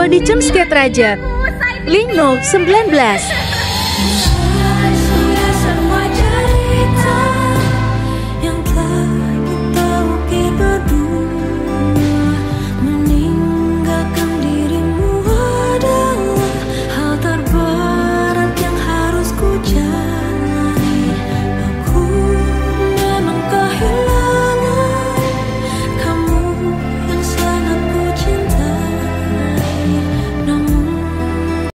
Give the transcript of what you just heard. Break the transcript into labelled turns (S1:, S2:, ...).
S1: Body Skate Raja. Lingno 19